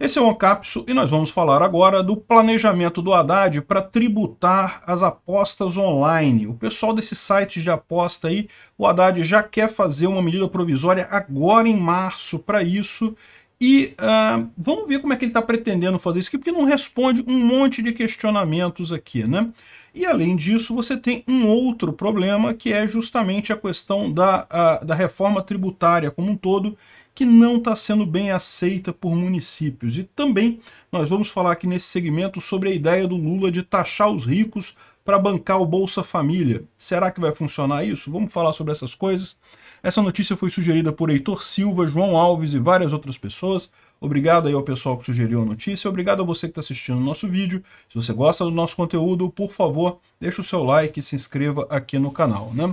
Esse é o Ancapso e nós vamos falar agora do planejamento do Haddad para tributar as apostas online. O pessoal desses sites de aposta aí, o Haddad já quer fazer uma medida provisória agora em março para isso. E uh, vamos ver como é que ele está pretendendo fazer isso aqui, porque não responde um monte de questionamentos aqui, né? E além disso, você tem um outro problema, que é justamente a questão da, a, da reforma tributária como um todo, que não está sendo bem aceita por municípios. E também nós vamos falar aqui nesse segmento sobre a ideia do Lula de taxar os ricos para bancar o Bolsa Família. Será que vai funcionar isso? Vamos falar sobre essas coisas. Essa notícia foi sugerida por Heitor Silva, João Alves e várias outras pessoas. Obrigado aí ao pessoal que sugeriu a notícia, obrigado a você que está assistindo o nosso vídeo. Se você gosta do nosso conteúdo, por favor, deixe o seu like e se inscreva aqui no canal. Né?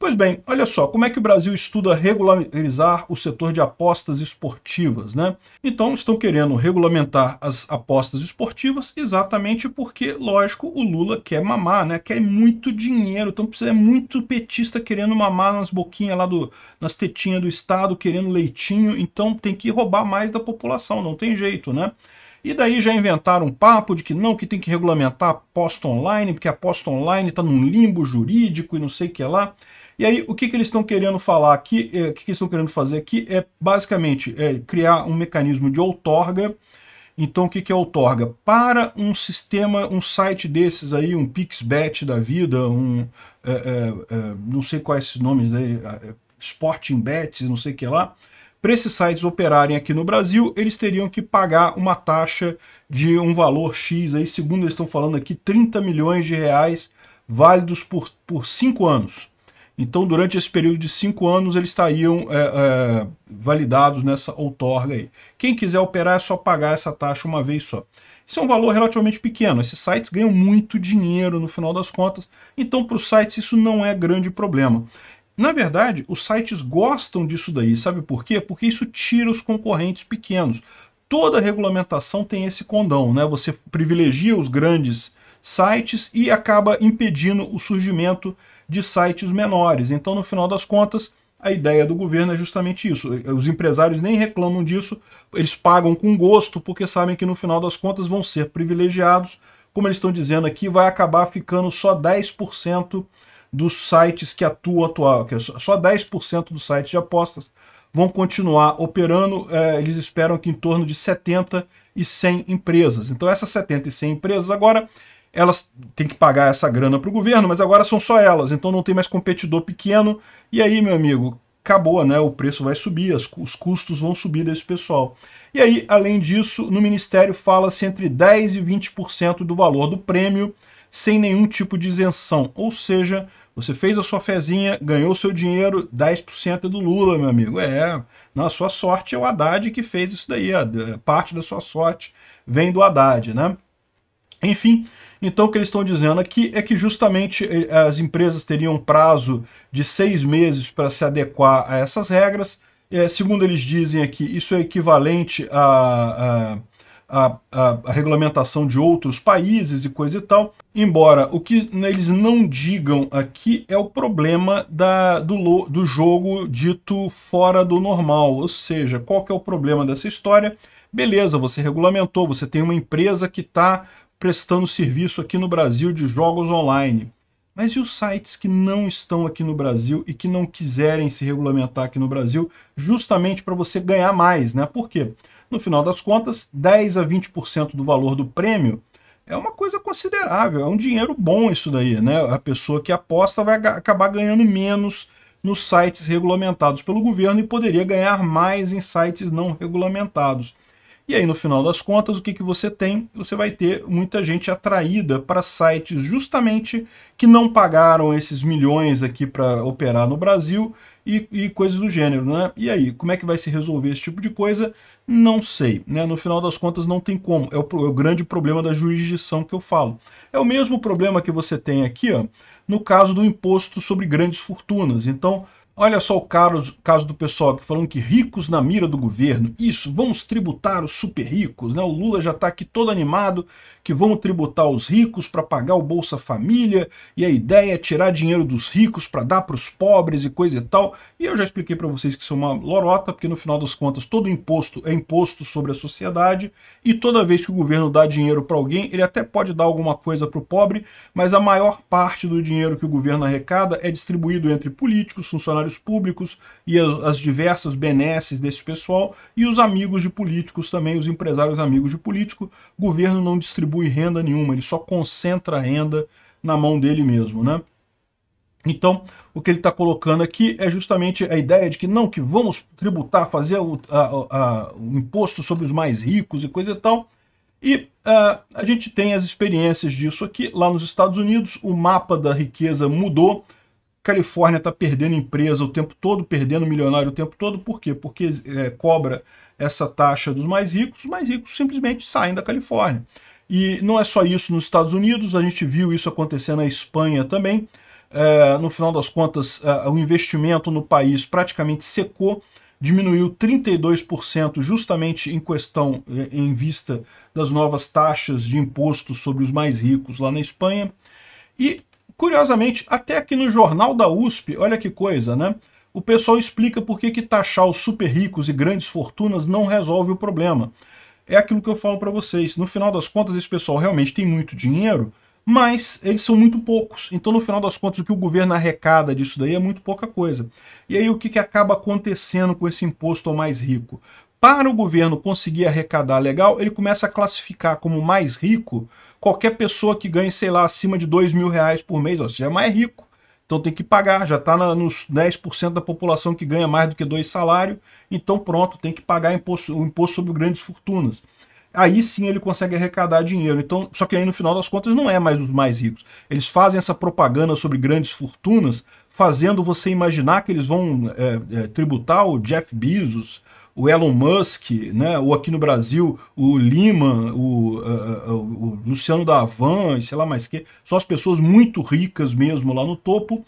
Pois bem, olha só, como é que o Brasil estuda regularizar o setor de apostas esportivas, né? Então, estão querendo regulamentar as apostas esportivas exatamente porque, lógico, o Lula quer mamar, né? Quer muito dinheiro, então precisa é muito petista querendo mamar nas boquinhas lá do, nas tetinhas do Estado, querendo leitinho, então tem que roubar mais da população, não tem jeito, né? E daí já inventaram um papo de que não, que tem que regulamentar a aposta online, porque a aposta online está num limbo jurídico e não sei o que lá. E aí, o que, que eles estão querendo falar aqui, é, o que, que eles estão querendo fazer aqui é basicamente é, criar um mecanismo de outorga. Então, o que, que é outorga? Para um sistema, um site desses aí, um Pixbet da vida, um, é, é, é não sei quais nomes aí, é, Sporting Bets, não sei o que lá, para esses sites operarem aqui no Brasil, eles teriam que pagar uma taxa de um valor X, aí, segundo eles estão falando aqui, 30 milhões de reais válidos por, por cinco anos. Então, durante esse período de cinco anos, eles estariam é, é, validados nessa outorga aí. Quem quiser operar é só pagar essa taxa uma vez só. Isso é um valor relativamente pequeno. Esses sites ganham muito dinheiro no final das contas, então para os sites isso não é grande problema. Na verdade, os sites gostam disso daí, sabe por quê? Porque isso tira os concorrentes pequenos. Toda regulamentação tem esse condão, né? Você privilegia os grandes sites e acaba impedindo o surgimento de sites menores. Então, no final das contas, a ideia do governo é justamente isso. Os empresários nem reclamam disso, eles pagam com gosto, porque sabem que no final das contas vão ser privilegiados. Como eles estão dizendo aqui, vai acabar ficando só 10% dos sites que atuam atual, que é só 10% dos sites de apostas vão continuar operando, é, eles esperam que em torno de 70 e 100 empresas. Então essas 70 e 100 empresas agora elas têm que pagar essa grana para o governo, mas agora são só elas, então não tem mais competidor pequeno, e aí, meu amigo, acabou, né? O preço vai subir, os custos vão subir desse pessoal. E aí, além disso, no Ministério fala-se entre 10% e 20% do valor do prêmio, sem nenhum tipo de isenção. Ou seja, você fez a sua fezinha, ganhou seu dinheiro, 10% é do Lula, meu amigo. É, na sua sorte é o Haddad que fez isso daí, a parte da sua sorte vem do Haddad, né? Enfim, então o que eles estão dizendo aqui é que justamente eh, as empresas teriam um prazo de seis meses para se adequar a essas regras. É, segundo eles dizem aqui, isso é equivalente à, à, à, à, regulamentação de outros países e coisa e tal. Embora o que eles não digam aqui é o problema da, do, do jogo dito fora do normal. Ou seja, qual que é o problema dessa história? Beleza, você regulamentou, você tem uma empresa que está prestando serviço aqui no Brasil de jogos online. Mas e os sites que não estão aqui no Brasil e que não quiserem se regulamentar aqui no Brasil, justamente para você ganhar mais, né? Por quê? No final das contas, 10 a 20% do valor do prêmio é uma coisa considerável, é um dinheiro bom isso daí, né? A pessoa que aposta vai acabar ganhando menos nos sites regulamentados pelo governo e poderia ganhar mais em sites não regulamentados. E aí, no final das contas, o que, que você tem? Você vai ter muita gente atraída para sites justamente que não pagaram esses milhões aqui para operar no Brasil e, e, coisas do gênero, né? E aí, como é que vai se resolver esse tipo de coisa? Não sei, né? No final das contas, não tem como. É o, é o grande problema da jurisdição que eu falo. É o mesmo problema que você tem aqui, ó, no caso do imposto sobre grandes fortunas. Então, Olha só o caso, caso do pessoal que falando que ricos na mira do governo. Isso, vamos tributar os super ricos, né? O Lula já está aqui todo animado que vamos tributar os ricos para pagar o Bolsa Família e a ideia é tirar dinheiro dos ricos para dar para os pobres e coisa e tal. E eu já expliquei para vocês que isso é uma lorota, porque no final das contas todo imposto é imposto sobre a sociedade e toda vez que o governo dá dinheiro para alguém, ele até pode dar alguma coisa para o pobre, mas a maior parte do dinheiro que o governo arrecada é distribuído entre políticos, funcionários funcionários públicos e as diversas benesses desse pessoal e os amigos de políticos também, os empresários amigos de político. O governo não distribui renda nenhuma, ele só concentra a renda na mão dele mesmo, né? Então, o que ele está colocando aqui é justamente a ideia de que não, que vamos tributar, fazer o, a, a, o imposto sobre os mais ricos e coisa e tal. E uh, a gente tem as experiências disso aqui. Lá nos Estados Unidos, o mapa da riqueza mudou. Califórnia está perdendo empresa o tempo todo, perdendo milionário o tempo todo. Por quê? Porque é, cobra essa taxa dos mais ricos, os mais ricos simplesmente saem da Califórnia. E não é só isso nos Estados Unidos, a gente viu isso acontecer na Espanha também. É, no final das contas, é, o investimento no país praticamente secou, diminuiu 32% justamente em questão, é, em vista das novas taxas de imposto sobre os mais ricos lá na Espanha. E Curiosamente, até aqui no jornal da USP, olha que coisa, né? O pessoal explica por que, que taxar os super ricos e grandes fortunas não resolve o problema. É aquilo que eu falo para vocês. No final das contas, esse pessoal realmente tem muito dinheiro, mas eles são muito poucos. Então, no final das contas, o que o governo arrecada disso daí é muito pouca coisa. E aí, o que, que acaba acontecendo com esse imposto ao mais rico? Para o governo conseguir arrecadar legal, ele começa a classificar como mais rico qualquer pessoa que ganhe, sei lá, acima de dois mil reais por mês, ou seja, é mais rico. Então tem que pagar, já está nos 10% da população que ganha mais do que dois salários, então pronto, tem que pagar imposto, o imposto sobre grandes fortunas. Aí sim ele consegue arrecadar dinheiro. Então, só que aí no final das contas não é mais os mais ricos. Eles fazem essa propaganda sobre grandes fortunas, fazendo você imaginar que eles vão é, é, tributar o Jeff Bezos, o Elon Musk, né, ou aqui no Brasil, o Lima, o, uh, o Luciano da Havan, sei lá mais que, são as pessoas muito ricas mesmo lá no topo.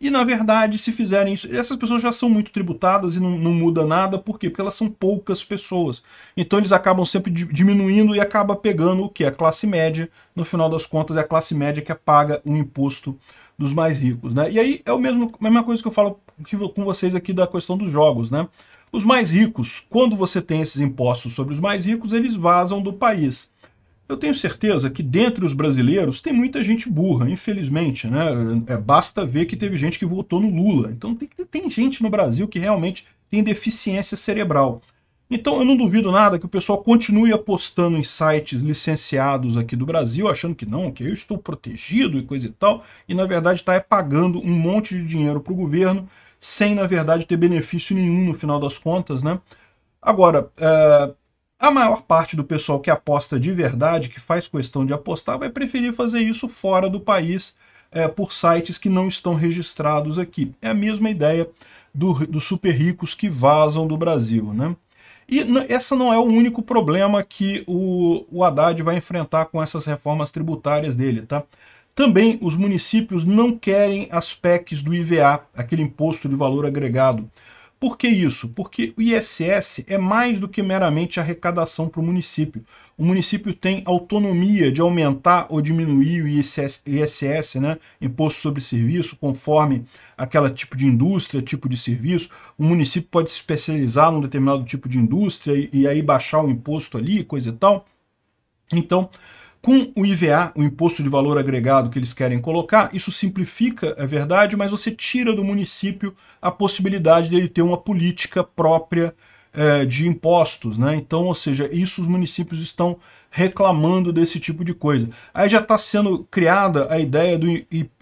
E na verdade, se fizerem isso, essas pessoas já são muito tributadas e não, não muda nada, por quê? Porque elas são poucas pessoas. Então eles acabam sempre diminuindo e acaba pegando o que? A classe média, no final das contas, é a classe média que paga o imposto dos mais ricos. Né? E aí é o mesmo, a mesma coisa que eu falo com vocês aqui da questão dos jogos. Né? Os mais ricos, quando você tem esses impostos sobre os mais ricos, eles vazam do país. Eu tenho certeza que dentre os brasileiros tem muita gente burra, infelizmente, né? É, basta ver que teve gente que votou no Lula. Então tem, tem gente no Brasil que realmente tem deficiência cerebral. Então eu não duvido nada que o pessoal continue apostando em sites licenciados aqui do Brasil, achando que não, que eu estou protegido e coisa e tal, e na verdade está pagando um monte de dinheiro para o governo sem, na verdade, ter benefício nenhum no final das contas, né? Agora, é, a maior parte do pessoal que aposta de verdade, que faz questão de apostar, vai preferir fazer isso fora do país, é, por sites que não estão registrados aqui. É a mesma ideia dos do super ricos que vazam do Brasil, né? E essa não é o único problema que o, o Haddad vai enfrentar com essas reformas tributárias dele, tá? Também os municípios não querem as PECs do IVA, aquele imposto de valor agregado. Por que isso? Porque o ISS é mais do que meramente arrecadação para o município. O município tem autonomia de aumentar ou diminuir o ISS, ISS né? imposto sobre serviço, conforme aquela tipo de indústria, tipo de serviço. O município pode se especializar num determinado tipo de indústria e, e aí baixar o imposto ali, coisa e tal. Então, com o IVA, o Imposto de Valor Agregado que eles querem colocar, isso simplifica, é verdade, mas você tira do município a possibilidade dele ter uma política própria é, de impostos. Né? Então, ou seja, isso os municípios estão reclamando desse tipo de coisa. Aí já está sendo criada a ideia do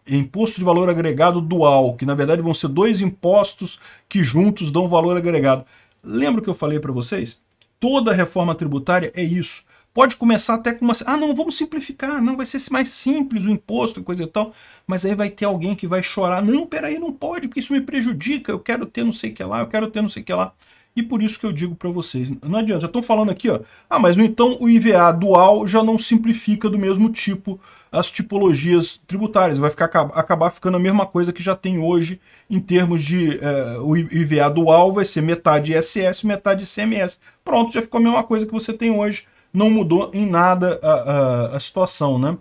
imposto de valor agregado dual, que na verdade vão ser dois impostos que juntos dão valor agregado. Lembra que eu falei para vocês? Toda reforma tributária é isso. Pode começar até com uma. Ah, não, vamos simplificar, não, vai ser mais simples o imposto coisa e tal. Mas aí vai ter alguém que vai chorar. Não, peraí, não pode, porque isso me prejudica. Eu quero ter não sei o que lá, eu quero ter não sei o que lá. E por isso que eu digo para vocês, não adianta, já estão falando aqui, ó, ah, mas então o IVA dual já não simplifica do mesmo tipo as tipologias tributárias, vai ficar, acabar ficando a mesma coisa que já tem hoje em termos de eh, o IVA dual vai ser metade ISS, metade ICMS. Pronto, já ficou a mesma coisa que você tem hoje, não mudou em nada a, a, a situação, né?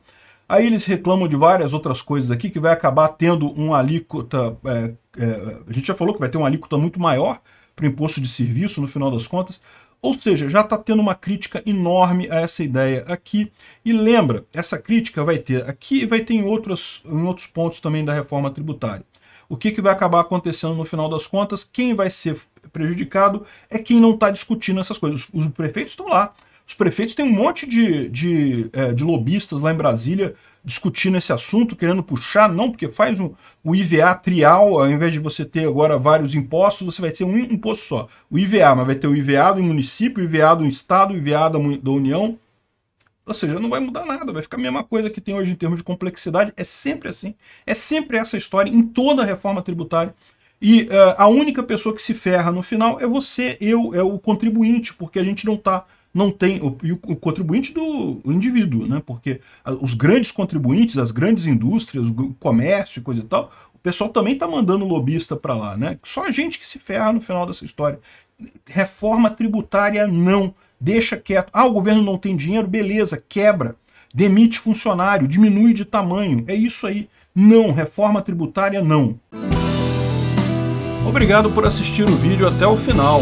Aí eles reclamam de várias outras coisas aqui, que vai acabar tendo uma alíquota, é, é, a gente já falou que vai ter uma alíquota muito maior, para o imposto de serviço, no final das contas. Ou seja, já está tendo uma crítica enorme a essa ideia aqui. E lembra, essa crítica vai ter aqui e vai ter em outros, em outros pontos também da reforma tributária. O que, que vai acabar acontecendo no final das contas? Quem vai ser prejudicado é quem não está discutindo essas coisas. Os, os prefeitos estão lá. Os prefeitos têm um monte de, de, é, de lobistas lá em Brasília discutindo esse assunto, querendo puxar, não, porque faz um, o IVA trial, ao invés de você ter agora vários impostos, você vai ter um imposto só. O IVA, mas vai ter o IVA do município, o IVA do estado, o IVA da, da União. Ou seja, não vai mudar nada, vai ficar a mesma coisa que tem hoje em termos de complexidade. É sempre assim. É sempre essa história em toda a reforma tributária. E uh, a única pessoa que se ferra no final é você, eu, é o contribuinte, porque a gente não está não tem o, o contribuinte do indivíduo, né? Porque os grandes contribuintes, as grandes indústrias, o comércio e coisa e tal, o pessoal também está mandando lobista para lá, né? Só a gente que se ferra no final dessa história. Reforma tributária não, deixa quieto. Ah, o governo não tem dinheiro, beleza, quebra, demite funcionário, diminui de tamanho, é isso aí. Não, reforma tributária não. Obrigado por assistir o vídeo até o final.